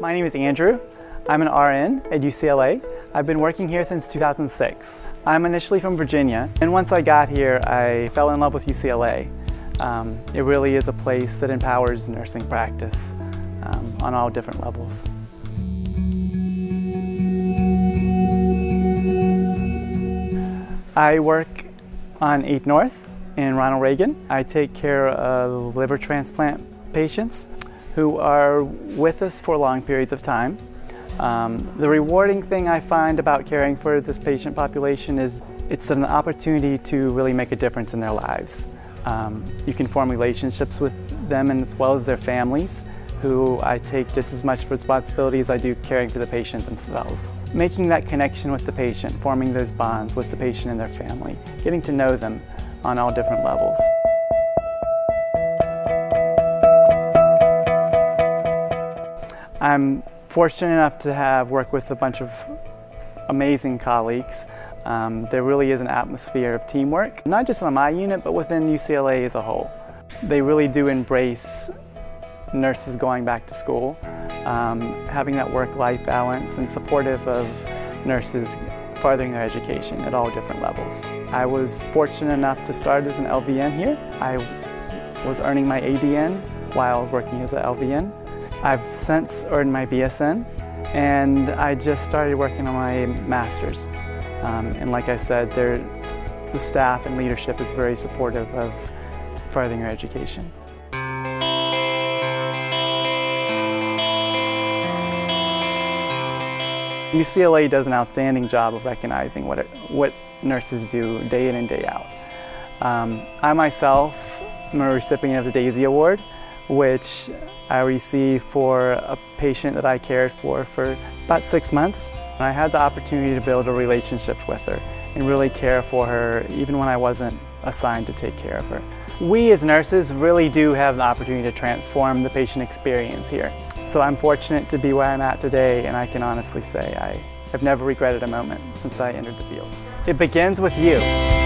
My name is Andrew. I'm an RN at UCLA. I've been working here since 2006. I'm initially from Virginia, and once I got here, I fell in love with UCLA. Um, it really is a place that empowers nursing practice um, on all different levels. I work on 8 North in Ronald Reagan. I take care of liver transplant patients who are with us for long periods of time. Um, the rewarding thing I find about caring for this patient population is it's an opportunity to really make a difference in their lives. Um, you can form relationships with them and as well as their families who I take just as much responsibility as I do caring for the patient themselves. Making that connection with the patient, forming those bonds with the patient and their family, getting to know them on all different levels. I'm fortunate enough to have worked with a bunch of amazing colleagues. Um, there really is an atmosphere of teamwork, not just on my unit, but within UCLA as a whole. They really do embrace nurses going back to school, um, having that work-life balance and supportive of nurses furthering their education at all different levels. I was fortunate enough to start as an LVN here. I was earning my ADN while I was working as an LVN. I've since earned my BSN and I just started working on my master's. Um, and like I said, the staff and leadership is very supportive of furthering your education. UCLA does an outstanding job of recognizing what, it, what nurses do day in and day out. Um, I myself am a recipient of the DAISY Award, which I received for a patient that I cared for for about six months. And I had the opportunity to build a relationship with her and really care for her even when I wasn't assigned to take care of her. We as nurses really do have the opportunity to transform the patient experience here. So I'm fortunate to be where I'm at today and I can honestly say I have never regretted a moment since I entered the field. It begins with you.